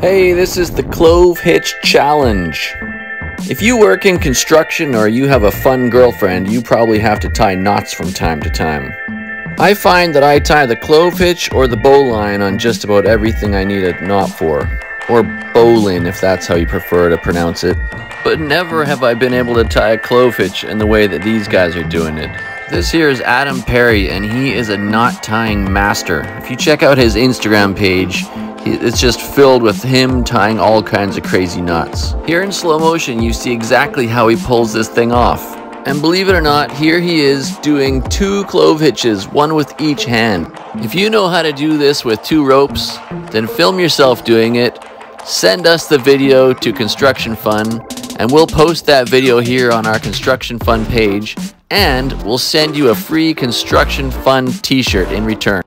Hey, this is the Clove Hitch Challenge. If you work in construction or you have a fun girlfriend, you probably have to tie knots from time to time. I find that I tie the clove hitch or the bowline on just about everything I need a knot for. Or bowline if that's how you prefer to pronounce it. But never have I been able to tie a clove hitch in the way that these guys are doing it. This here is Adam Perry and he is a knot tying master. If you check out his Instagram page, it's just filled with him tying all kinds of crazy knots. Here in slow motion, you see exactly how he pulls this thing off. And believe it or not, here he is doing two clove hitches, one with each hand. If you know how to do this with two ropes, then film yourself doing it, send us the video to Construction Fun, and we'll post that video here on our Construction Fun page, and we'll send you a free Construction Fun t-shirt in return.